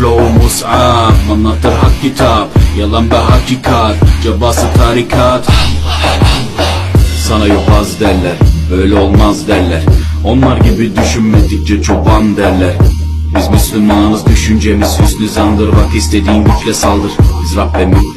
Flow mus'ab Anlatır hak kitap Yalan ve hakikat Cabası tarikat. Sana yobaz derler Öyle olmaz derler. Onlar gibi düşünmedikçe çoban derler. Biz Müslümanız düşüncemiz hüsnü zandır Bak istediğin güçle saldır. Biz Rabbimiz